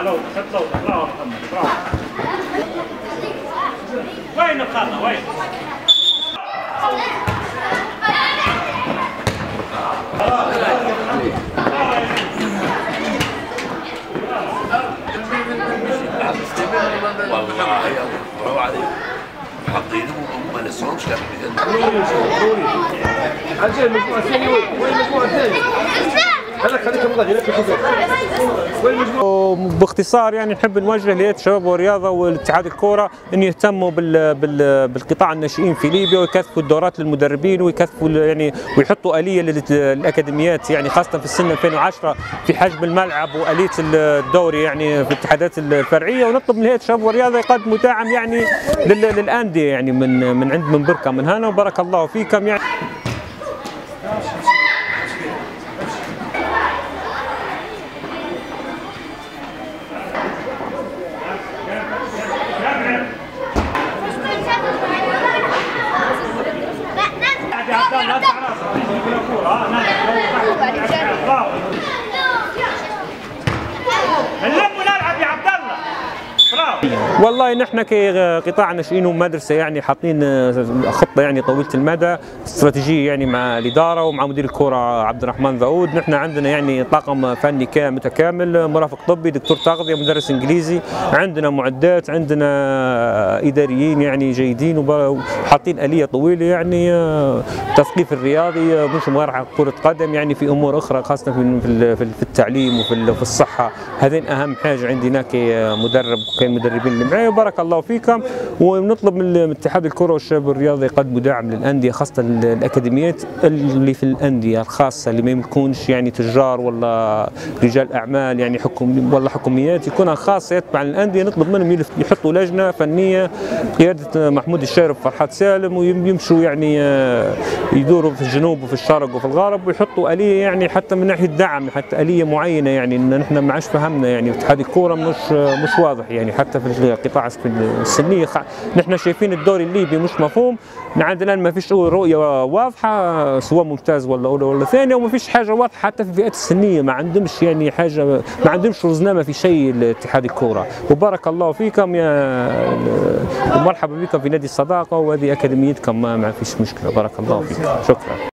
لو خد لو برافو محمد برافو وين الخطا وين؟ والله برافو عليك حاطينهم وهم ما نسوهمش كانوا أجل المجموعه الثانية وين؟ وين المجموعه الثانية؟ باختصار يعني نحب نوجه لهيئه الشباب والرياضه والاتحاد الكورة إن يهتموا بال بال بالقطاع الناشئين في ليبيا ويكثفوا الدورات للمدربين ويكثفوا يعني ويحطوا آلية للأكاديميات يعني خاصة في السن 2010 في حجم الملعب وآلية الدوري يعني في الاتحادات الفرعية. ونطلب من هيئه الشباب والرياضه يقدموا دعم يعني لل- للأندية يعني من من عند من بركة. من هنا وبارك الله فيكم يعني اللم ونلعب يا عبد الله برافو والله نحن كقطاع ناشئين ومدرسه يعني حاطين خطة يعني طويلة المدى استراتيجية يعني مع الإدارة ومع مدير الكره عبد الرحمن ذاود نحن عندنا يعني طاقم فني كامل متكامل مرافق طبي دكتور تغذية مدرس إنجليزي. عندنا معدات عندنا إداريين يعني جيدين وحاطين آلية طويلة يعني آه، تثقيف الرياضي آه، مش مغير كرة قدم يعني في أمور أخرى خاصة في التعليم وفي ال- في الصحة. هذين أهم حاجة عندنا كمدرب وكمدربين اللي معي وبارك الله فيكم. ونطلب من اتحاد الكرة والشباب الرياضي يقدموا دعم للأندية خاصة ال- الأكاديميات اللي في الأندية الخاصة اللي ما يكونش يعني تجار ولا رجال أعمال يعني حكم ولا حكوميات يكون خاصه يتبع الأندية. نطلب منهم يحطوا لجنة فنية قيادة محمود الشارف فرحات سالم ويمشوا يعني آه، يدوروا في الجنوب وفي الشرق وفي الغرب ويحطوا آلية يعني حتى من ناحية دعم حتى آلية معينة يعني إن نحن ما عادش فهمنا يعني اتحاد الكورة مش مش واضح يعني حتى في القطاع السنيه خ- نحن شايفين الدوري الليبي مش مفهوم. عند الآن ما فيش رؤية واضحة سواء ممتاز ولا اولى ولا ثانية وما فيش حاجة واضحة حتى في الفئات السنية. ما عندهمش يعني حاجة ما عندهمش رزنامة في شيء لاتحاد الكورة. وبارك الله فيكم يا ومرحبا بكم في نادي الصداقة وهذه أكاديميتكم ما فيش مشكلة. بارك الله فيكم. شكرا.